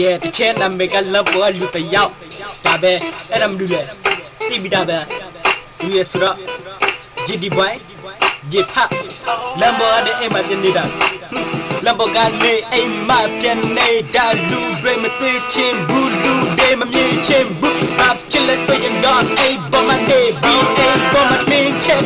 ရဲ့တချဲနာမေကလပေါ်လူတယောက်ဒါပဲအဲ့ဒါမလို့လေတိပိတာပဲလူရဲ့ဆိုတော့ GD boy ဂျေဖလမ်ဘောနဲ့အိမ်မတင်နေတာလမ်ဘောကနေအိမ်မတင်နေတာလူတွေမတွေ့ချင်းဘူးလူ တွေမမြင်ချင်းဘူးဘာဖြစ်လဲဆိုရင်တော့အိမ်ပေါ်မှာနေပြီးအိမ်ပေါ်မှာနေချက်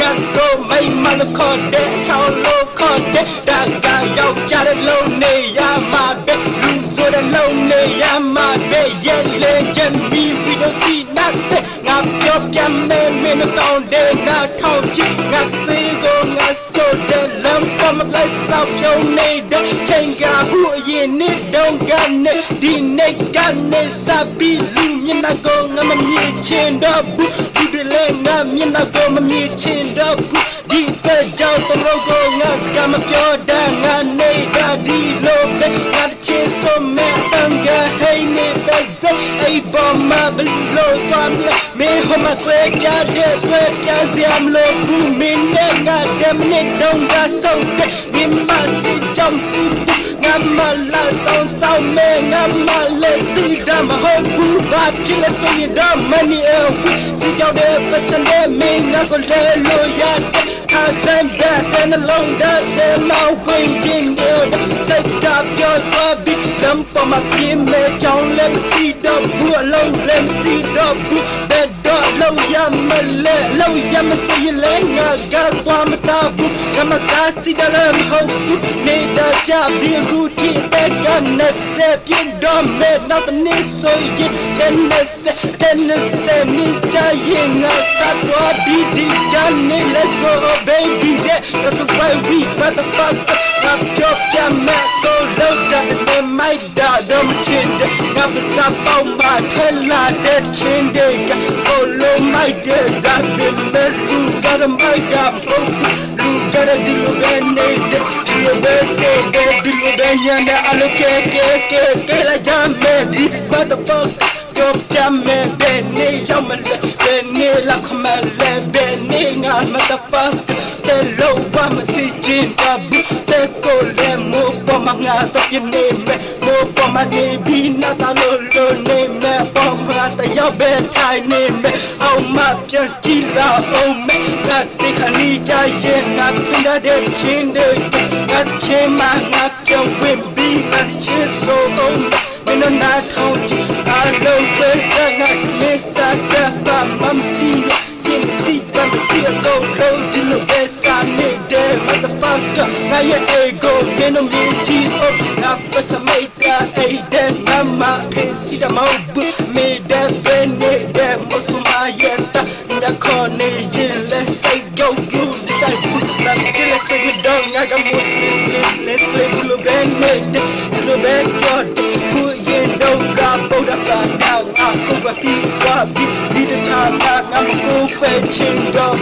ငါတို့မိမလို့ခေါ်တဲ့ချောင်းလို့ခေါ်တဲ့တန်ကရောက်ကြတဲ့လုံးနေရမှာတဲ့လူဆိုတဲ့လုံးနေရမှာတဲ့ရဲ့လေချင်မီ we don't see nothing ငါပြောပြမယ်မင်းတို့ကောင်းတဲ့ငါထောက်ချစ်ငါသေးကို ငါဆိုတဲ့လမ်းပေါ်မှာလိုက်ဆောက်ဖြုံးနေတဲ့ချိန်ကဟူအရင်နှစ်တုန်းကနေဒီနေ့ကနေစပြီးလူမျက်နှာကိုငါမမြင်ချင်တော့ဘူးဒီတွေလည်းငါမျက်နှာကိုမမြင်ချင်တော့ဘူးဒီတဲ့ကြောင့်တော့ကိုငါစကားမပြောတာငါနေတာဒီလိုပဲငါတချင်ဆိုမဲ့တန်ကဟိနေပဲစိတ်အိမ်ပေါ်မှာဘလို့သွားမလဲမင်းဟိုမှာတွေ့ကြတဲ့တွေ့ကြစရာမလိုဘူးမင်းနဲ့ငါတမနစ်တုံးကဆုံးတဲ့မင်းမစီကြောင့်စီငါ မလာတော့တော့မဲငါမလက်စီဒမဟုတ်ဘူးဘာဖြစ်လဲဆိုရင်တော့မနီအဝစီကြောင့်တဲ့ပစံတဲ့မင်းငါကိုလဲလို့ရတယ်ထားစမ်းတဲ့တဲ့လုံးတဲ့ထဲမှာဝင်ကျင်တယ်စိတ်ကပြောသွားပြီးလမ်းပေါ်မှာပြင်းမဲ့ကြောင်းလည်းစီတော့ဘူးအလုံးလည်းစီတော့ဘူး တဲ့တော့လုံးရမလဲလုံးရမစရလဲငါကသွားမတော့ဘူးငါမကစီတယ်မဟုတ်ဘူးနေတာကြပြီးခုထိတဲ့ကနဲ့ဆက်ပြင်းတော့မဲ့နောက်တနေ့ဆိုရင်တဲ့နဲ့ဆက်တဲ့နဲ့ဆက်နေကြရင်ငါဆက်တော့ဒီဒီကြနေ let's go baby yeah that's why we motherfucker ငါပြောပြမဲ့ကိုလောက်တာတဲ့မိုက်တာတော့မချင်တဲ့ငါပစာပေါင်းမှာထဲလာတဲ့ချင်းတဲ့ကို လုံးမိုက်တဲ့ကတဲ့မဲ့လူကရမိုက်တာဟုတ်လူကရဒီလိုပဲနေတဲ့ဒီလိုပဲစေတဲ့ဒီလိုပဲညံတဲ့အလိုကဲကဲကဲကဲလာကြမဲ့ဒီ motherfucker ပြောပြမယ်ဘယ်နေရောက်မလဲဘယ်နေလာခမလဲဘယ်နေငါမတပတ်တဲ့ တရောက်ပဲထိုင်နေမယ်အောင်မပြန်ကြည့်လာအောင်မယ်ငါတိခဏီကြရဲ့ငါပြတဲ့ချင်းတွေငါချင်းမငါပြောင်းဝင်ပြီးငါချင်းဆိုအောင်မင်းတို့နားထောင်ကြည့်အလုံးပဲငါမစ္စတာကပါမမစီရင်စီပမစီတော့လို့ဒီလိုပဲစာနေတဲ့ motherfucker ငါရဲ့ ego မင်းတို့မြင်ကြည့်အော တ်တော့ငါကမိုးလက်လက်လက်လက်လိုပဲနေတဲ့လိုပဲကြောက်ဘူးရင်တော့ကပုတ်တာကနာငါကိုပဲပြီးသွားပြီးဒီတခြားငါငါမကိုပဲချင်းတော့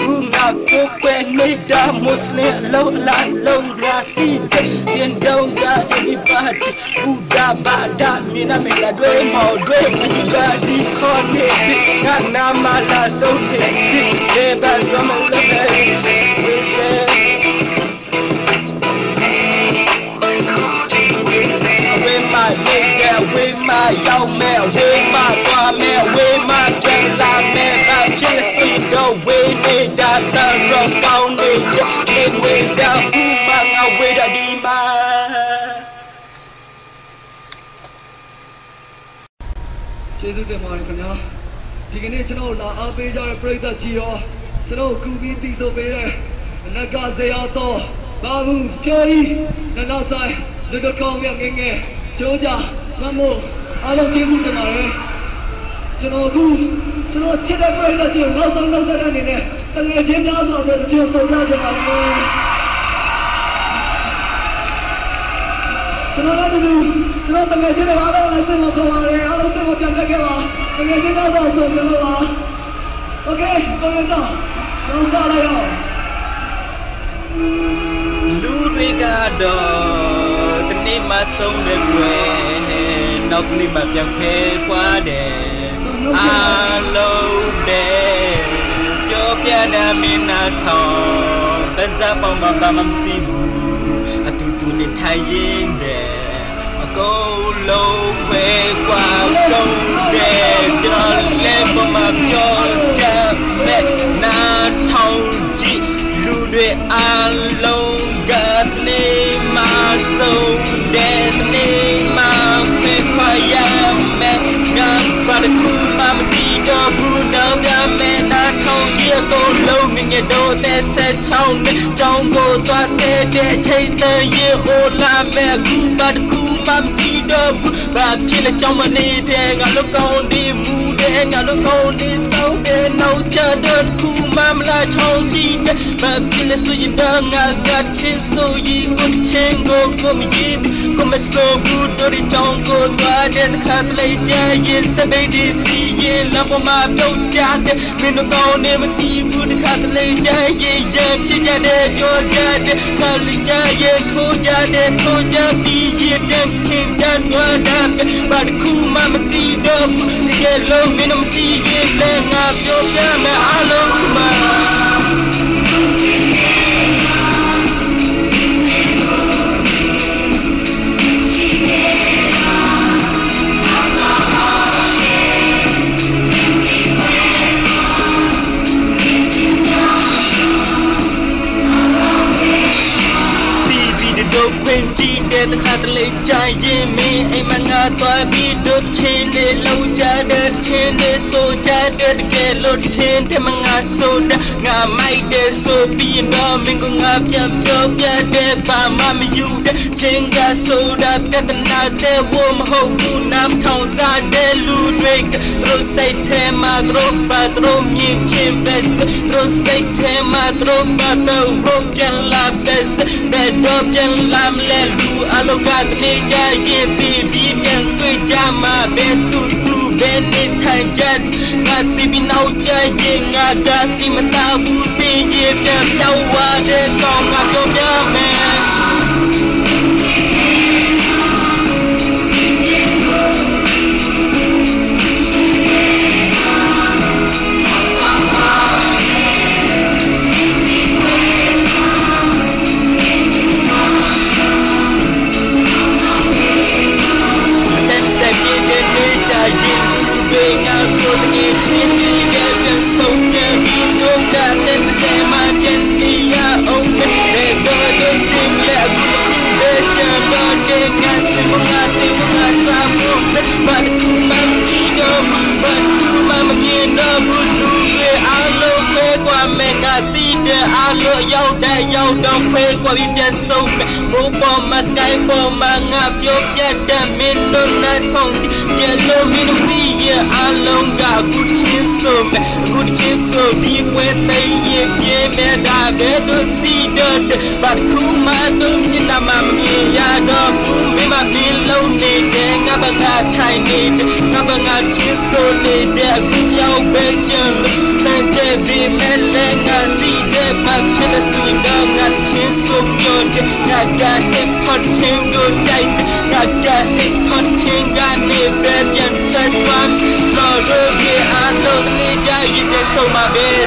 ဘူးငါကိုပဲနေတာမွတ်စလင်လောလာလုံးရာတီတင်တော့က everybody ဘူဒါဘာဒါမင်းနာမင်းလာတွေမော်တွေက မနေတဲ့ဝေးမရောက်မဲ့ဝေးမသွားမဲ့ဝေးမပြန်လာမဲ့ဘာဖြစ်လဲဆိုရင်တော့ဝေးနေတာတော့ကောင်းနေတယ်နေတာဘူးမငါဝေးတာဒီမှာကျေးဇူးတင်ပါတယ်ခင်ဗျာဒီကနေ့ကျွန်တော်လာအားပေးကြတဲ့ပရိသတ်ကြီးရောကျွန်တော်ကူပြီးတီးဆိုပေးတဲ့အနက်ကဇေယျတော်ဘာမှုဖြိုးဤနနောက်ဆိုင်လူတော်ကောင်းမြငယ်ငယ် ကျိုးကြမမို့အားလုံးကျေးဇူးတင်ပါတယ်ကျွန်တော်အခုကျွန်တော်ချစ်တဲ့ပရိသတ်ချင်းနောက်ဆုံးနောက်ဆက်တဲ့အနေနဲ့တငယ်ချင်းများစွာဆိုတဲ့ချင်းဆုံးပြချင်ပါတယ်ကျွန်တော်တို့ကျွန်တော်တငယ်ချင်းတွေအားလုံးလည်းစိတ်မခေါ်ပါနဲ့အားလုံးစိတ်မပြန်ခက်ခဲ့ပါတကယ်ချင်းများစွာဆိုကျွန်တော်ပါ Okay ပုံရကြကျွန်တော်စားလိုက်တော့လူတွေကတော့ ဆုံးတဲ့ကွယ်နောက်တစ်နေ့မှပြန်ဖဲခွာတယ်အလုံးပဲပြောပြတာမင်းနာချောင်းပဇာပေါမပါမစီဘူးအတူတူနဲ့ထိုင်ရင်တယ်အကုန်လုံးခွဲခွာကုန်တယ်ကျွန်တော်လည်းပမပြော ငငယ်တော့တဲ့ဆက်ချောင်းနဲ့ကြောင်းကိုသွားတဲ့တဲ့ချိန်တည်းရေဟိုလာမယ်ခုဘာတခုမှမစီတော့ဘူးဘာဖြစ်လဲကြောင်းမနေတဲ့ငါလောကောင်းဒီမူတဲ့ငါလောကောင်းဒီတော့တဲ့နော က်ချတော့ခုမှမလာချောင်းကြည့်တဲ့ဘာဖြစ်လဲဆိုရင်တော့ငါကချင်းဆိုရင်ကိုချင်းကိုကိုမကြည့်ကိုမဆိုဘူးတို့ဒီကြောင်းကိုသွားတဲ့ခါတလေးကြရင်စပိတ်ဒီစီရင်လမ်းပေါ်မှာပြုတ်ကြတဲ့မင်းတို့ကောင်းနေမတီးဘူးတစ်ခါတလေကြရင်ရဖြစ်ကြတဲ့ပြောကြတဲ့ခါလေးကြရင်ထိုးကြတဲ့ထိုးကြပြီးရင်တဲ့ခင်ကြတော့တာဘာတစ်ခုမှမတီးတော့ ဘူးတကယ်လို့မင်းတို့မတီးရင်လည်းငါပြောပြမယ်အလုံးမှာ တဲ့တကယ်လို့ချင်းတဲ့မငါဆိုတာငါမိုက်တဲ့ဆိုပြီးတော့မင်းကငါပြန်ပြောပြတဲ့ဘာမှမယူတဲ့ချင်းကဆိုတာပြဿနာတဲ့ဝမဟုတ်ဘူးနားထောင်သားတဲ့လူတွေကတို့စိတ်ထဲမှာတို့ပါတို့မြင်ချင်းပဲတို့စိတ်ထဲမှာတို့ပါတော့ဟုတ်ပြန်လာပဲတဲ့တော့ပြန်လာမလဲလူအလောကတနေကြရင်ပြီးပြီးပြန်တွေ့ကြမှာပဲတူ တူပဲနေထိုင်ကြငါတိပြီးနောက်ကြရင် လို့ရောက်တဲ့ရောက်တော့ဖေးကွာပြီးပြန်ဆုံးမယ်မိုးပေါ်မှာ sky ပေါ်မှာငါပြောပြတဲ့မင်းတို့နဲ့ထုံပြန်လို့မင်းတို့ဒီရအလုံးကအခုချင်းဆုံးမယ်အခုချင်းဆုံးပြီးပွဲသိရင်ပြင်းမဲ့တာပဲတို့တီးတော့ဘာခုမှတို့မျက်နှာမှာ နေတဲ့ငါဘကထိုင်နေတဲ့ငါဘကချင်းဆိုနေတဲ့အခုရောက်ပဲကြံလို့တန်တဲ့ပြီးမဲ့လည်းငါတီးတဲ့ဘာဖြစ်လဲဆိုရင်တော့ငါချင်းဆိုပြောတဲ့ငါက hip hop ချင်းကိုကြိုက်တယ်ငါက hip hop ချင်းကနေပဲပြန်တက်သွားတော့တို့ရဲ့အလုံးနေကြရတဲ့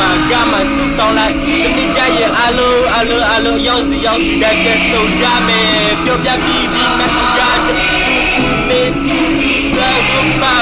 မကမစူတောင်းလိုက်ဒီကြရဲ့အလုံးအလုံးအလုံးရောက်စီရောက်စီတဲ့တဲ့ဆုံးကြမယ်ပြောပြပြီးပြီးမကြတဲ့မေတူစာဘပါမ